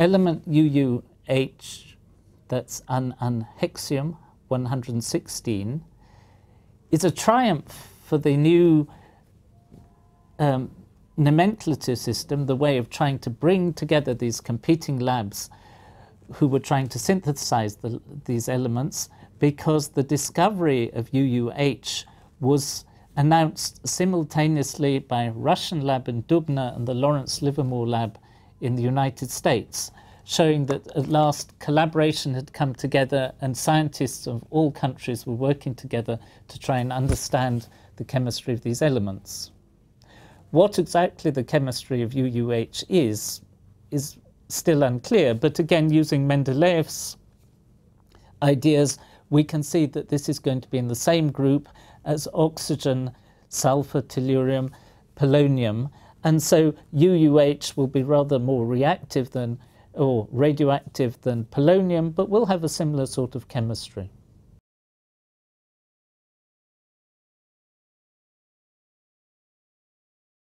element UUH, that's an, an hexium 116, is a triumph for the new um, nomenclature system, the way of trying to bring together these competing labs who were trying to synthesize the, these elements because the discovery of UUH was announced simultaneously by Russian lab in Dubna and the Lawrence Livermore lab in the United States, showing that at last collaboration had come together and scientists of all countries were working together to try and understand the chemistry of these elements. What exactly the chemistry of UUH is, is still unclear, but again, using Mendeleev's ideas, we can see that this is going to be in the same group as oxygen, sulfur, tellurium, polonium, and so UUH will be rather more reactive than or radioactive than polonium, but will have a similar sort of chemistry.